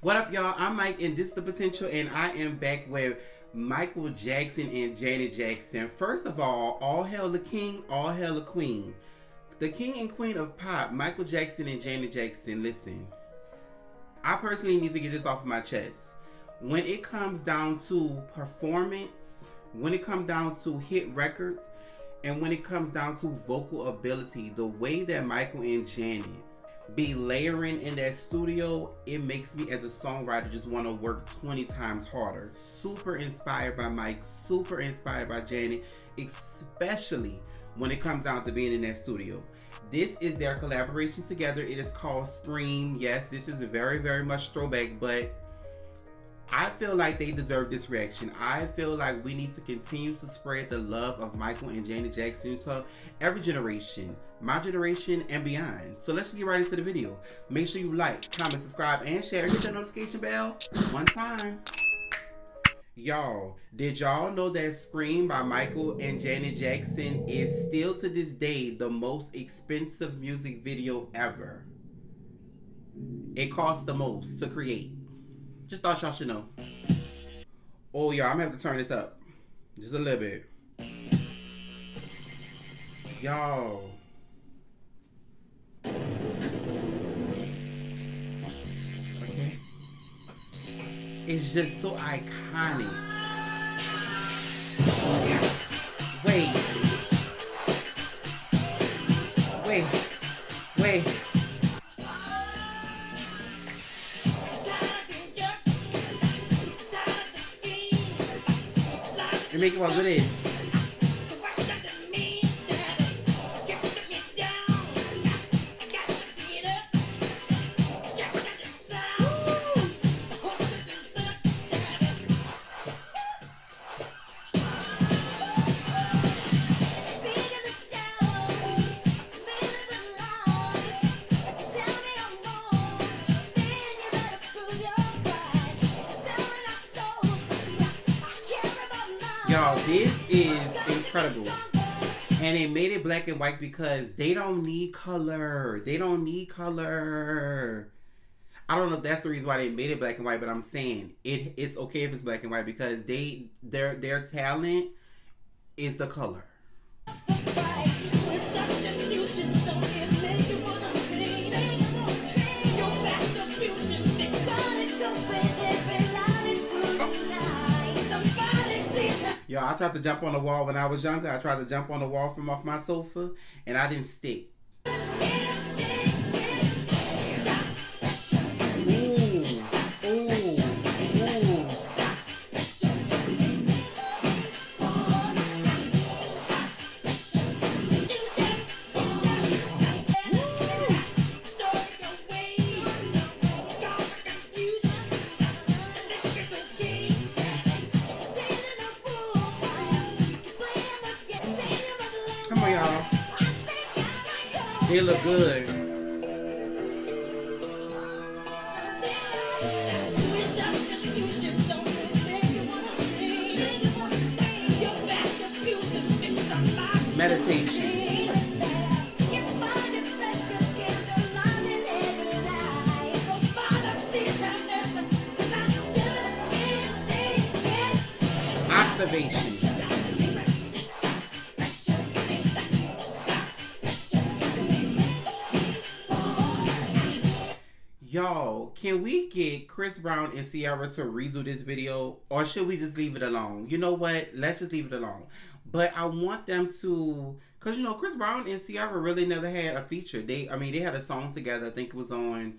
What up, y'all? I'm Mike, and this is The Potential, and I am back with Michael Jackson and Janet Jackson. First of all, all hail the king, all hail the queen. The king and queen of pop, Michael Jackson and Janet Jackson. Listen, I personally need to get this off of my chest. When it comes down to performance, when it comes down to hit records, and when it comes down to vocal ability, the way that Michael and Janet be layering in that studio, it makes me as a songwriter just want to work 20 times harder. Super inspired by Mike, super inspired by Janet, especially when it comes down to being in that studio. This is their collaboration together. It is called Scream. Yes, this is very, very much throwback, but I feel like they deserve this reaction. I feel like we need to continue to spread the love of Michael and Janet Jackson to every generation, my generation and beyond. So let's get right into the video. Make sure you like, comment, subscribe, and share. Hit the notification bell one time. Y'all, did y'all know that Scream by Michael and Janet Jackson is still to this day the most expensive music video ever? It costs the most to create. Just thought y'all should know. Oh, y'all, I'm gonna have to turn this up. Just a little bit. Y'all. Okay. It's just so iconic. And make it Y'all, this is incredible. And they made it black and white because they don't need color. They don't need color. I don't know if that's the reason why they made it black and white, but I'm saying it it's okay if it's black and white because they their their talent is the color. Yo, I tried to jump on the wall when I was younger. I tried to jump on the wall from off my sofa, and I didn't stick. They look good. Y'all, can we get Chris Brown and Ciara to redo this video? Or should we just leave it alone? You know what? Let's just leave it alone. But I want them to, because you know, Chris Brown and Ciara really never had a feature. They, I mean, they had a song together. I think it was on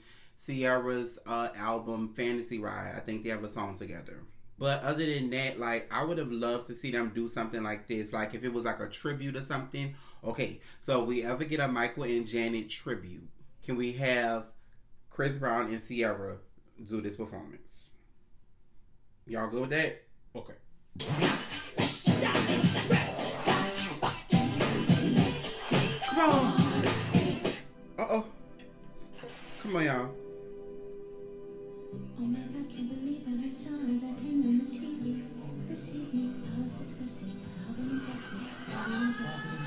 Ciara's uh, album, Fantasy Ride. I think they have a song together. But other than that, like, I would have loved to see them do something like this. Like, if it was like a tribute or something. Okay, so we ever get a Michael and Janet tribute, can we have Chris Brown and Ciara do this performance. Y'all good with that? Okay. Come on. Uh oh. Come on, y'all.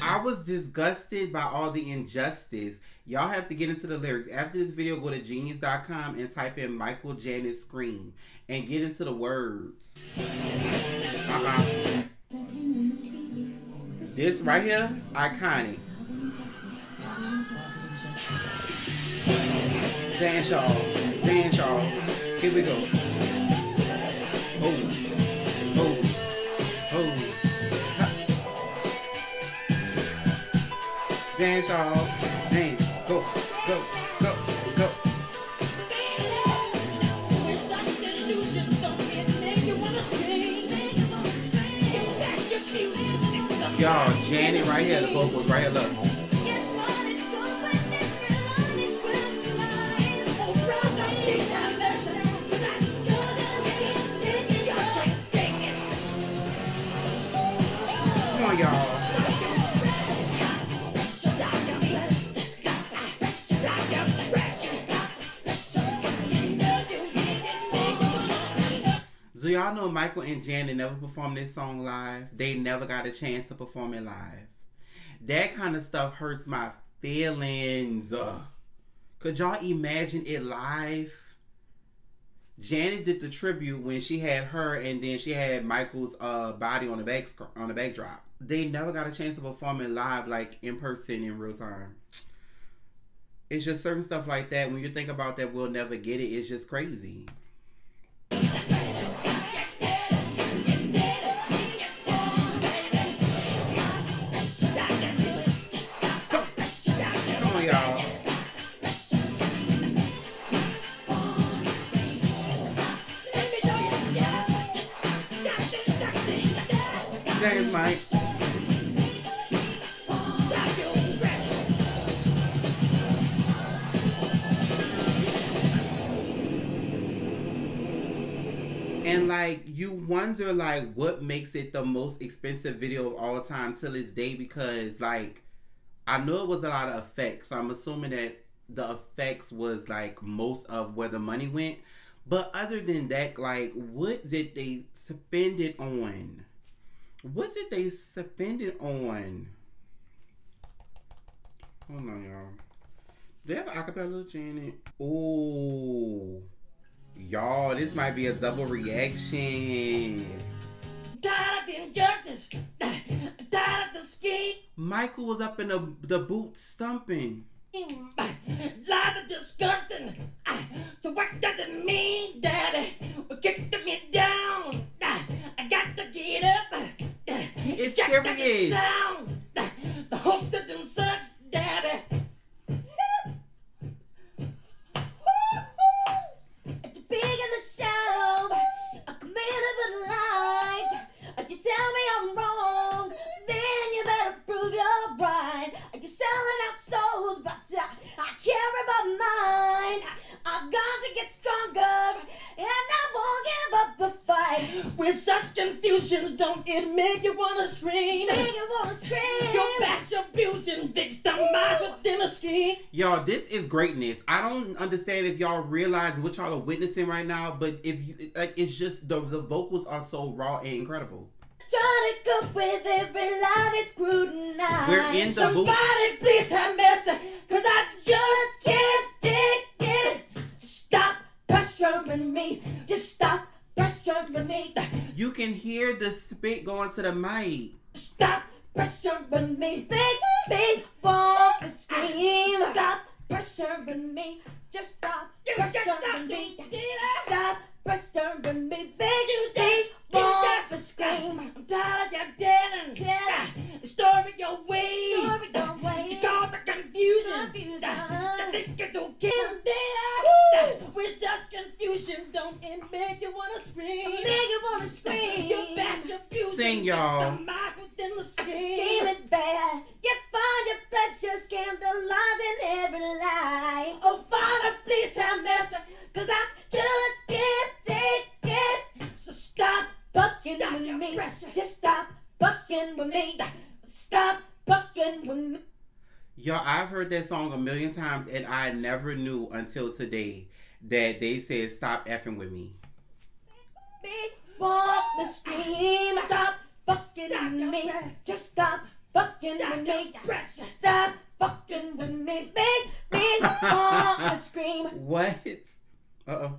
I was disgusted by all the injustice. Y'all have to get into the lyrics. After this video, go to genius.com and type in Michael Janet Scream and get into the words. Uh-uh. This right here, iconic. Dance y'all. Dance y'all. Here we go. Oh. Oh. Oh. Dance y'all. Dance. Go. Go. Go. Y'all, Janet right here, the vocals right here, look. Y'all. Know Michael and Janet never performed this song live? They never got a chance to perform it live. That kind of stuff hurts my feelings. Ugh. Could y'all imagine it live? Janet did the tribute when she had her, and then she had Michael's uh, body on the back on the backdrop. They never got a chance to perform it live, like in person in real time. It's just certain stuff like that. When you think about that, we'll never get it. It's just crazy. Thanks, Mike. And like you wonder like what makes it the most expensive video of all time till this day because like I know it was a lot of effects. So I'm assuming that the effects was like most of where the money went. But other than that, like what did they spend it on? What did they spend it on? Hold on, y'all. They have acapella Janet. Oh, y'all, this might be a double reaction. Tired of injustice, tired of the scheme, Michael was up in the the boot stumping. Mm. lot of disgusting. He is With such confusion, don't it make you wanna scream? Make you wanna scream. You're back abusing, victimized within a scheme. Y'all, this is greatness. I don't understand if y'all realize what y'all are witnessing right now, but if you like, it's just the the vocals are so raw and incredible. Trying to cope with every lie they scrutinize. We're in the booth. Somebody please have mercy, cause I just can't take it. Stop pressuring me. Just stop pressuring me. You can hear the spit going to the mic. Stop pressuring me. Big, big ball to scream. Stop pressuring me. Just stop You just pressuring stop, me. you get up. Stop pressuring me. Wanna scream? Big, you wanna scream. You're back abusing. Sing, y'all. The mind within the scheme. Scheming bad. You find your pleasure scandalizing every lie. Oh, Father, please have mercy. Cause I just can't take it. So stop. Busking Stop with me. pressure. Just stop busking with me. Stop busking with me. Y'all, I've heard that song a million times, and I never knew until today that they said stop effing with me. Big want to scream. Stop fucking Stop, with me. stop. Just stop fucking Stop with the me. pressure. Stop fucking with me. Makes me want to scream. What? Uh oh.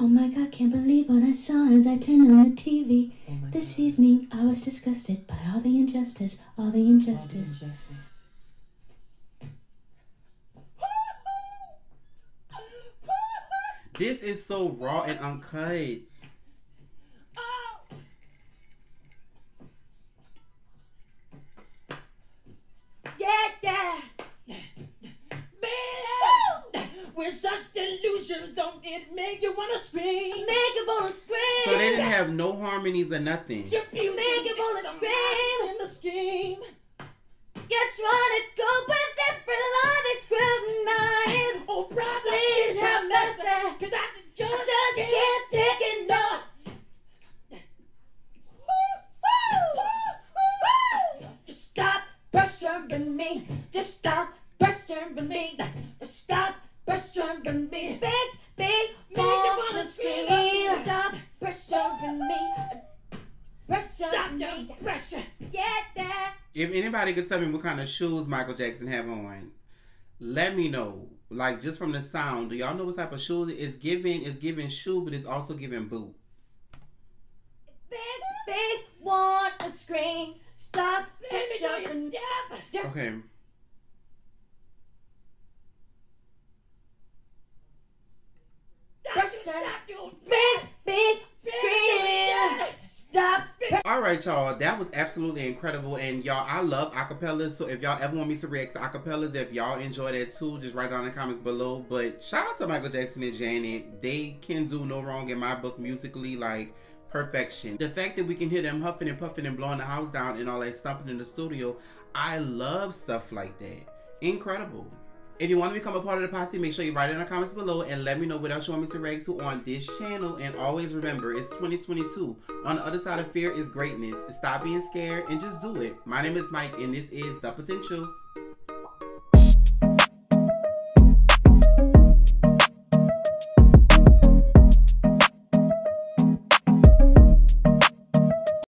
Oh my god, can't believe what I saw as I turned on the TV. Oh my This evening, I was disgusted by all the injustice, all the injustice. This is so raw and uncut. Oh. Yeah, yeah. Man, with such delusions, don't it make you wanna scream? Make it wanna scream. So they didn't have no harmonies or nothing. You're Make it wanna the scream. mind and the scheme. You're trying to cope with every lie can't, can't take it no. Just stop pressuring me. Just stop pressuring me. Stop pressuring me. Face me, Make you wanna wanna scream. scream. Stop pressuring me. Pressure Stop the me. pressure. Yeah, that. If anybody could tell me what kind of shoes Michael Jackson have on, let me know. Like just from the sound, do y'all know what type of shoes it's giving? It's giving shoe, but it's also giving boot. Big, big, want to scream. Stop Let me know pressuring Just Okay. Stop, Pressure. stop you. big, big scream. All right, y'all. That was absolutely incredible, and y'all, I love acapellas. So if y'all ever want me to react to acapellas, if y'all enjoy that too, just write down in the comments below. But shout out to Michael Jackson and Janet. They can do no wrong in my book musically, like perfection. The fact that we can hear them huffing and puffing and blowing the house down and all that stomping in the studio, I love stuff like that. Incredible. If you want to become a part of the posse, make sure you write in the comments below and let me know what else you want me to react to on this channel. And always remember, it's 2022. On the other side of fear is greatness. Stop being scared and just do it. My name is Mike, and this is The Potential.